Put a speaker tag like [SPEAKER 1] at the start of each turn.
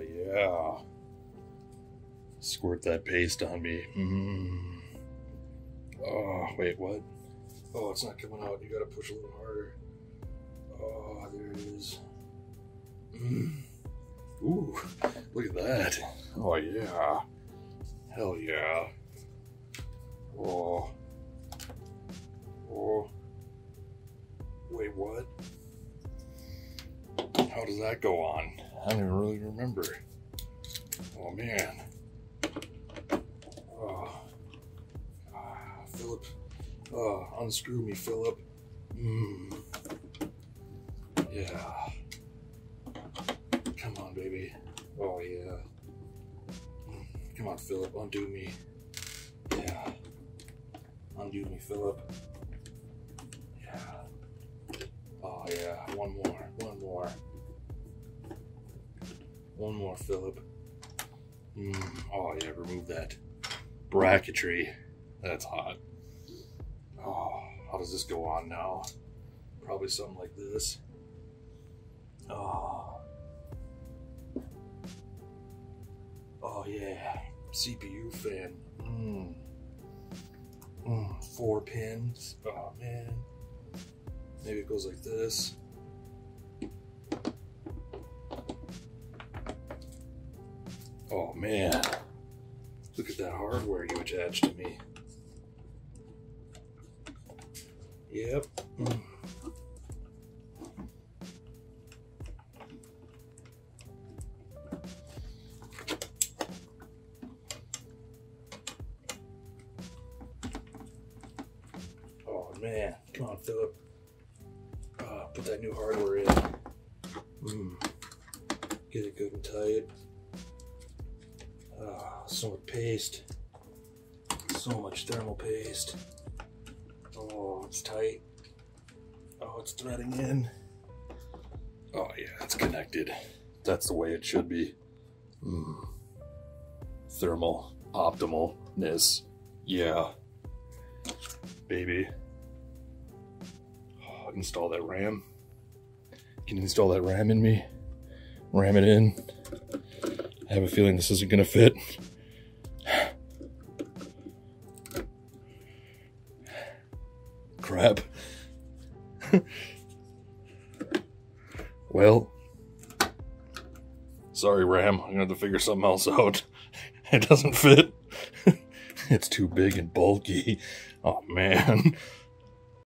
[SPEAKER 1] Yeah. Squirt that paste on me. Mm. Oh, wait, what? Oh, it's not coming out. You gotta push a little harder. Oh, there it is. Mm. Ooh, look at that. Oh, yeah. Hell yeah. Oh. Oh. Wait, what? How does that go on? I don't even really remember. Oh, man. Oh. Ah, Philip. Oh, unscrew me, Philip. Mmm. Yeah. Come on, baby. Oh, yeah. Come on, Philip. Undo me. Yeah. Undo me, Philip. Yeah. Oh, yeah. One more. One more. One more, Philip. Mm. Oh, yeah. Remove that bracketry. That's hot. Oh, how does this go on now? Probably something like this. Oh. Oh yeah, CPU fan. Mm. Mm. Four pins. Oh man. Maybe it goes like this. Oh man. Look at that hardware you attached to me. Yep. Oh man, come on, Philip. Uh, put that new hardware in. Mm. Get it good and tight. Ah, so much paste. So much thermal paste. Oh, it's tight. Oh, it's threading in. Oh yeah, it's connected. That's the way it should be. Mm. Thermal optimalness. Yeah. Baby. Oh, install that RAM. Can you install that RAM in me? Ram it in. I have a feeling this isn't gonna fit. Crap. well, sorry, Ram. I'm gonna have to figure something else out. It doesn't fit. it's too big and bulky. Oh man.